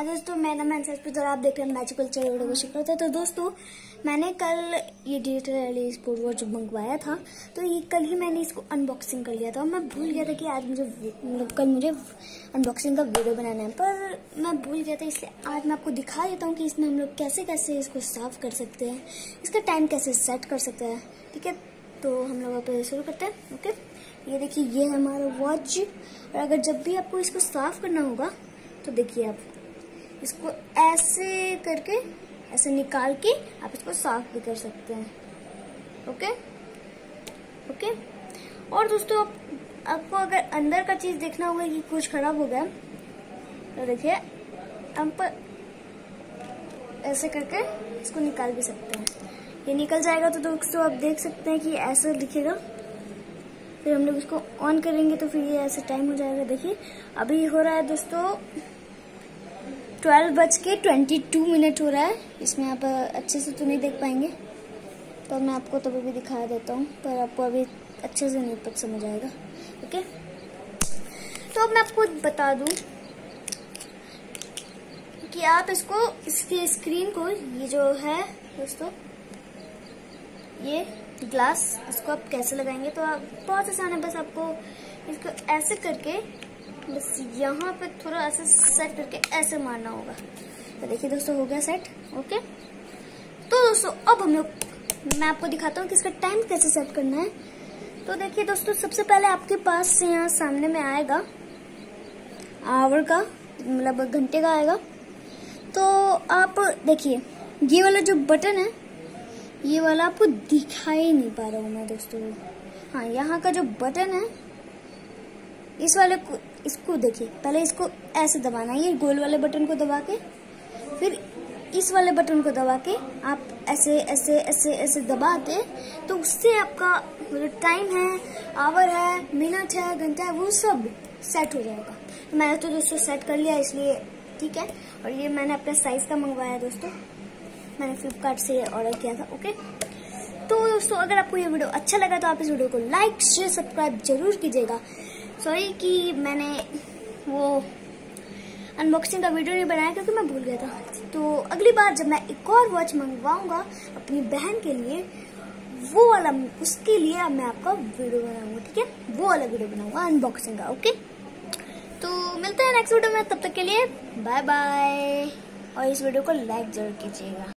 हाँ दोस्तों, मैं मेरा मैसेज पे तो आप देख रहे हैं मैजिकल वीडियो को शिकर था। तो दोस्तों, मैंने कल ये डिजिटल वाली स्पोर्ट वॉच मंगवाया था। तो ये कल ही मैंने इसको अनबॉक्सिंग कर लिया था। और मैं भूल गया था कि आज मुझे मतलब कल मुझे अनबॉक्सिंग का वीडियो बनाना है। पर मैं भूल गया था, इसलिए आज मैं आपको दिखा देता हूँ कि इसमें हम लोग कैसे कैसे इसको साफ़ कर सकते हैं। इसका टाइम कैसे सेट कर सकते हैं। ठीक है? तो हम लोग आप शुरू करते हैं। ओके ये देखिए, ये हमारा वॉच और अगर जब भी आपको इसको साफ़ करना होगा तो देखिए आप। इसको ऐसे करके ऐसे निकाल के आप इसको साफ़ भी कर सकते हैं। ओके? ओके? और दोस्तों आप, आपको अगर अंदर का चीज़ देखना होगा कि कुछ खराब हो गया तो देखिए आप ऐसे करके इसको निकाल भी सकते हैं। ये निकल जाएगा तो दोस्तों आप देख सकते हैं कि ऐसा दिखेगा। फिर हम लोग इसको ऑन करेंगे तो फिर ये ऐसे टाइम हो जाएगा। देखिए अभी हो रहा है दोस्तों ट्वेल्व बज के ट्वेंटी टू मिनट हो रहा है। इसमें आप अच्छे से तो नहीं देख पाएँगे। तो मैं आपको तभी भी दिखा देता हूँ। पर आपको अभी अच्छे से नहीं पता समझ आएगा। ओके? तो अब मैं आपको बता दूँ कि आप इसको, इसकी स्क्रीन को, ये जो है दोस्तों, ये ग्लास, इसको आप कैसे लगाएँगे? तो आप बहुत आसान है, बस आपको इसको ऐसे करके बस यहाँ पे थोड़ा ऐसे सेट करके ऐसे मारना होगा। तो देखिए दोस्तों, हो गया सेट ओके तो दोस्तों, अब हम लोग मैं आपको दिखाता हूँ कि इसका टाइम कैसे सेट करना है। तो देखिए दोस्तों, सबसे पहले आपके पास से यहाँ सामने में आएगा आवर का मतलब घंटे का आएगा। तो आप देखिए, ये वाला जो बटन है, ये वाला आपको दिखाई नहीं पा रहा हूँ मैं दोस्तों। हाँ यहाँ का जो बटन है इस वाले को, इसको देखिए। पहले इसको ऐसे दबाना है ये गोल वाले बटन को दबा के, फिर इस वाले बटन को दबा के आप ऐसे ऐसे ऐसे ऐसे दबा दबाते तो उससे आपका टाइम है आवर है मिनट है, घंटा है, वो सब सेट हो जाएगा। तो मैंने तो दोस्तों सेट कर लिया इसलिए, ठीक है? और ये मैंने अपने साइज़ का मंगवाया दोस्तों। मैंने फ्लिपकार्ट से ऑर्डर किया था ओके तो दोस्तों, अगर आपको ये वीडियो अच्छा लगा तो आप इस वीडियो को लाइक शेयर सब्सक्राइब ज़रूर कीजिएगा। सॉरी कि मैंने वो अनबॉक्सिंग का वीडियो नहीं बनाया क्योंकि मैं भूल गया था। तो अगली बार जब मैं एक और वॉच मंगवाऊँगा अपनी बहन के लिए, वो वाला, उसके लिए मैं आपका वीडियो बनाऊँगा, ठीक है? वो वाला वीडियो बनाऊँगा अनबॉक्सिंग का ओके तो मिलते हैं नेक्स्ट वीडियो में, तब तक के लिए बाय बाय और इस वीडियो को लाइक ज़रूर कीजिएगा।